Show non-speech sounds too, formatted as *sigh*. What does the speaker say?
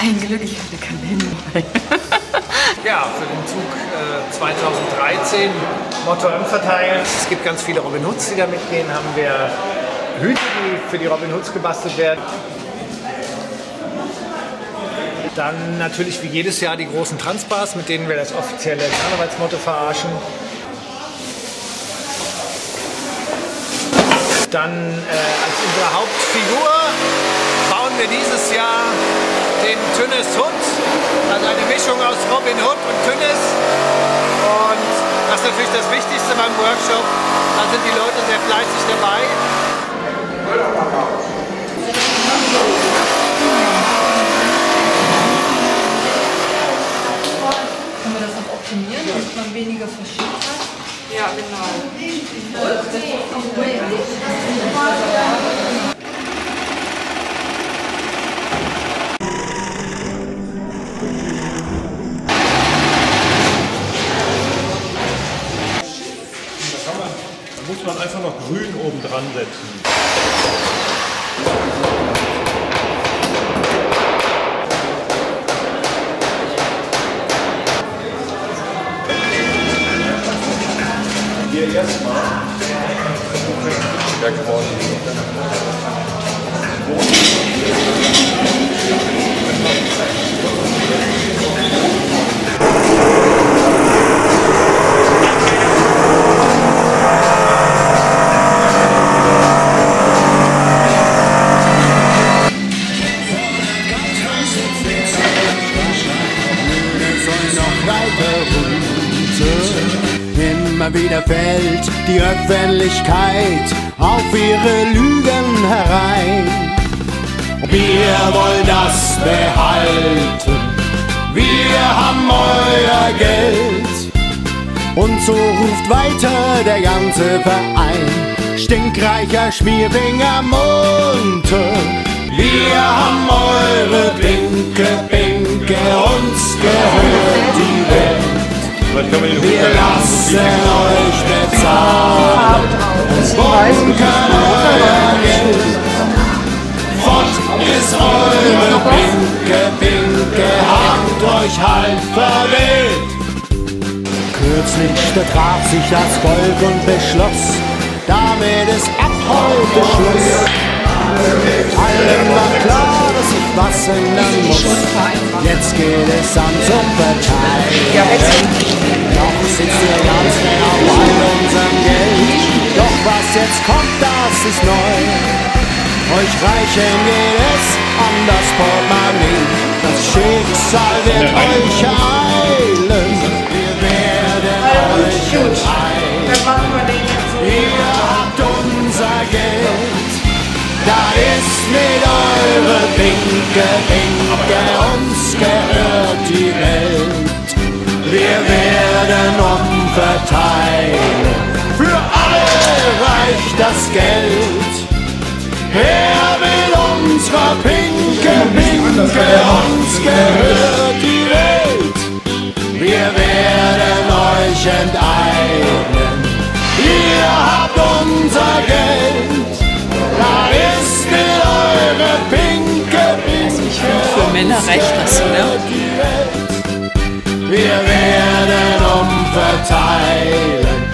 Ein Glück, ich hatte kein Handy dabei. *laughs* Ja, für den Zug äh, 2013 Motto M verteilen. Es gibt ganz viele Robin Hoods, die da mitgehen. Haben wir Hüte, die für die Robin Hoods gebastelt werden. Dann natürlich wie jedes Jahr die großen Transbars, mit denen wir das offizielle Karnevalsmotto verarschen. Dann äh, als unsere Hauptfigur bauen wir dieses Jahr den Tünnes Hund, also eine Mischung aus Robin Hood und Tünnes. Und das ist natürlich das Wichtigste beim Workshop. Da sind die Leute sehr fleißig dabei. Kann man das noch optimieren, damit man weniger verschickt hat? Ja, genau. Da muss man einfach noch grün oben dran setzen. Hier erstmal. Ja, geworden. Immer wieder fällt die Öffentlichkeit auf ihre Lügen herein. Wir wollen das behalten, wir haben euer Geld. Und so ruft weiter der ganze Verein, stinkreicher Schmierfinger munter. Wir haben eure Pinke, Pinke, uns gehört. Kann den Wir lassen euch bezahlen und bunkern euer Geld. Fort ist eure Pinke, Pinke, habt euch halt verwählt. Kürzlich da traf sich das Volk und beschloss, damit ist ab heute Schluss. Allen war klar, dass ich was ändern muss. Jetzt geht es an zum Verteilen. Noch sitzt ihr ganz genau bei unserem Geld. Doch was jetzt kommt, das ist neu. Euch reichen geht es an das Portemonnaie. Das Schicksal wird euch ereilen. Da ist mit eure Pinke, Pinke, uns gehört die Welt. Wir werden umverteilen, für alle reicht das Geld. Er will unsere Pinke, Pinke, uns gehört die Welt. Wir werden euch enteignen. Männer reicht das, oder? Wir werden umverteilen.